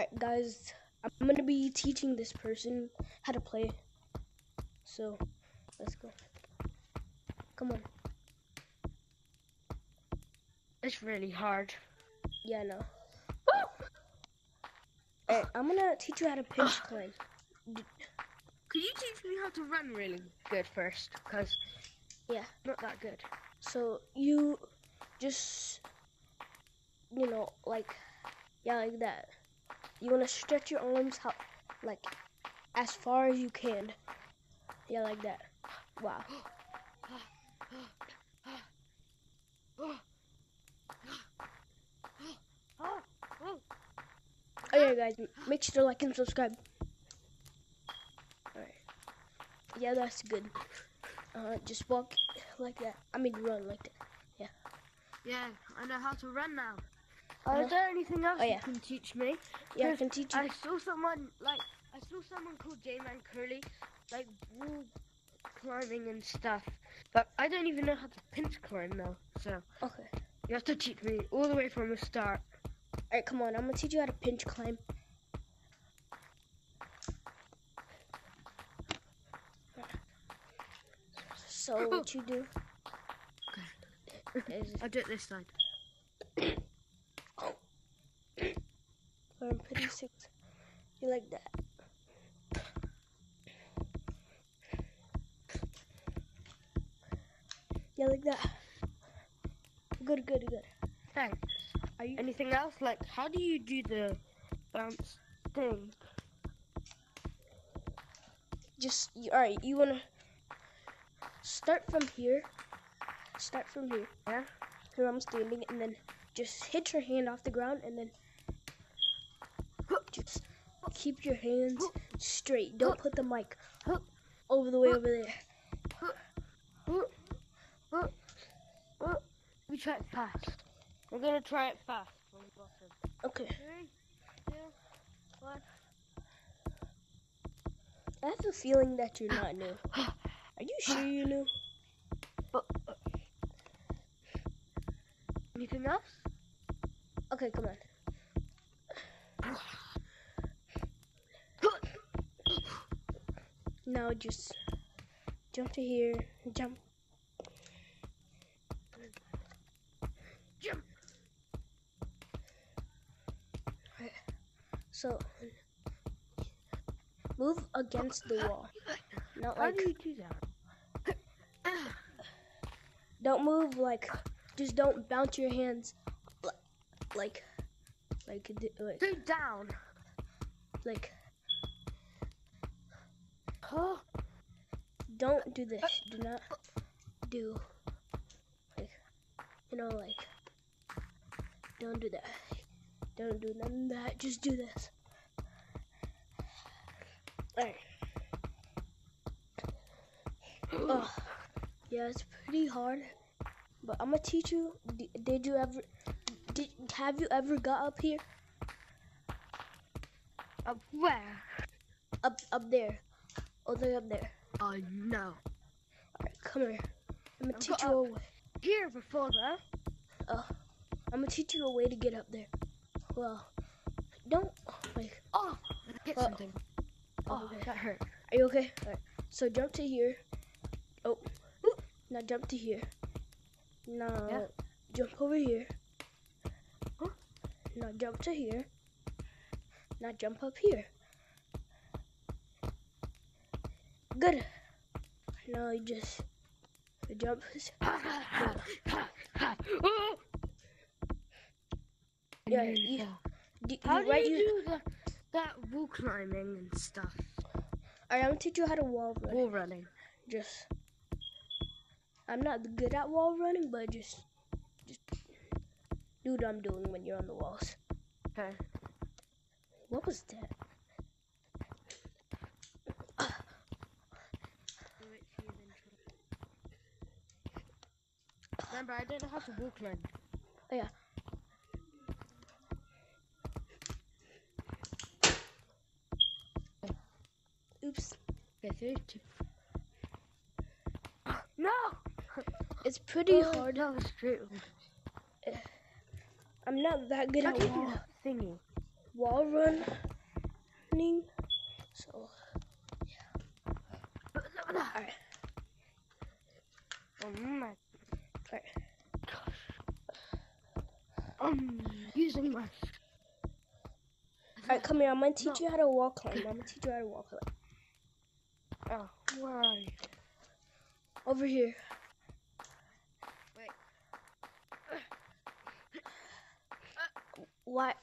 Alright, guys, I'm gonna be teaching this person how to play. So, let's go. Come on. It's really hard. Yeah, no. Alright, I'm gonna teach you how to pinch climb. Could you teach me how to run really good first? Because, Yeah. not that good. So you just, you know, like, yeah, like that. You wanna stretch your arms how, like, as far as you can. Yeah, like that. Wow. Yeah, guys, make sure to like and subscribe. Alright. Yeah, that's good. Uh, just walk like that. I mean, run like that. Yeah. Yeah, I know how to run now. Uh, is there anything else oh, yeah. you can teach me? Yeah, I can teach you. I saw someone like I saw someone called J-Man Curly, like wall climbing and stuff. But I don't even know how to pinch climb now. So Okay. you have to teach me all the way from the start. Alright, come on. I'm gonna teach you how to pinch climb. So what you do is I'll do it this side. Sick. You like that? Yeah, like that. Good, good, good. Thanks. Are you? Anything else? Like, how do you do the bounce thing? Just you, all right. You wanna start from here. Start from here. Yeah. Here I'm standing, and then just hit your hand off the ground, and then just keep your hands straight. Don't put the mic over the way over there. We try it fast. We're gonna try it fast from the bottom. Okay. Three, two, one. I have a feeling that you're not new. Are you sure you're new? Anything else? Okay, come on. Now just jump to here. Jump. Jump. Alright. So move against the wall. Not How like do you do that? don't move like just don't bounce your hands li- like like like Go down. like Oh, don't do this. Do not do like you know like don't do that. Don't do none of that. Just do this. Alright. Oh, yeah, it's pretty hard, but I'm gonna teach you. Did you ever? Did have you ever got up here? up where? Up up there, all the way up there. Oh no. Alright, come here. I'm gonna teach you a way. Here before though. I'm gonna teach you a way to get up there. Well, don't like. Oh, hit Uh, something. Oh, okay. that hurt. Are you okay? Alright. So jump to here. Oh, now jump to here. Now Yeah. jump over here. Huh? Now jump to here. Now jump up here. Good. Now you just jump. Yeah, you- go. How do you do the, that wall climbing and stuff? Alright, I'm gonna teach you how to wall run. Wall running. just I'm not good at wall running, but just just do what I'm doing when you're on the walls. Okay. What was that? Remember, I don't know how to wall climb. Oh yeah. Oops. Okay, three, two. No! It's pretty Oh, hard. That was true. I'm not that good at do you do wall, thingy? wall running. So yeah. alright. Oh my Alright. I'm using my. Alright, come here. I'm gonna teach No. you how to wall climb. I'm gonna teach you how to wall climb. Oh, where are you? Over here. Wait. Why?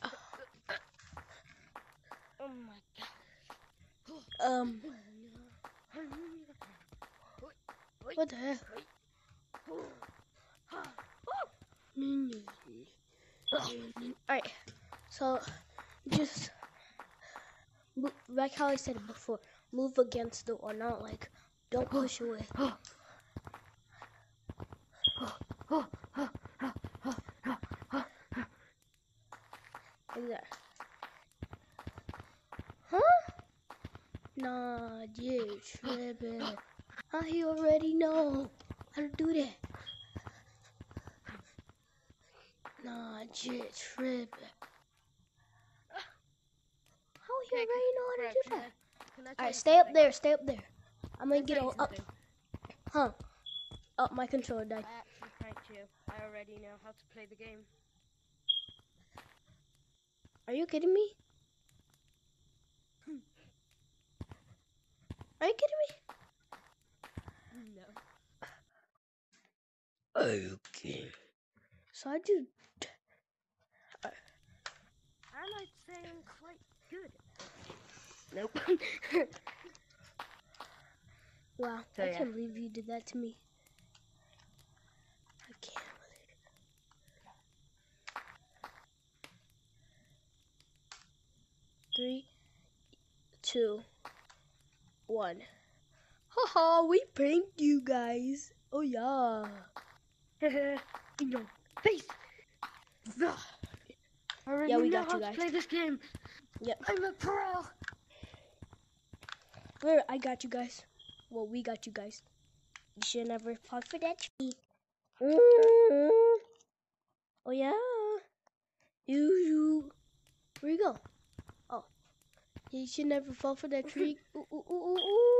Oh my god. Um. What the heck? Alright. So, just like how I said before. Move against the wall, not like don't push away. Like that. Huh? Nah, yeah, tripping. I already know how to do that. Nah, jet tripping. How you Okay, already know how to do that? I- can I tell Alright, stay up there, stay up there. I'm gonna get all up. Huh? Up, my controller died. I actually pranked you. I already know how to play the game. Are you kidding me? Hmm. Are you kidding me? No. Okay. So I do. And I'd say I'm quite good. Nope. Wow, So, I yeah. can't believe you did that to me. I can't believe it. Three, two, one. Haha, we pranked you guys. Oh yeah. In your face. Ugh. I already Yeah, we know got how you to play this game. Yep. I'm a pro swear I got you guys. Well, we got you guys. You should never fall for that tree. Mm -hmm. Oh, yeah. You, you. Where you go? Oh. You should never fall for that tree. Ooh, ooh, ooh, ooh.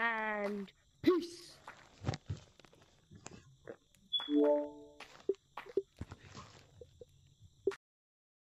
And peace.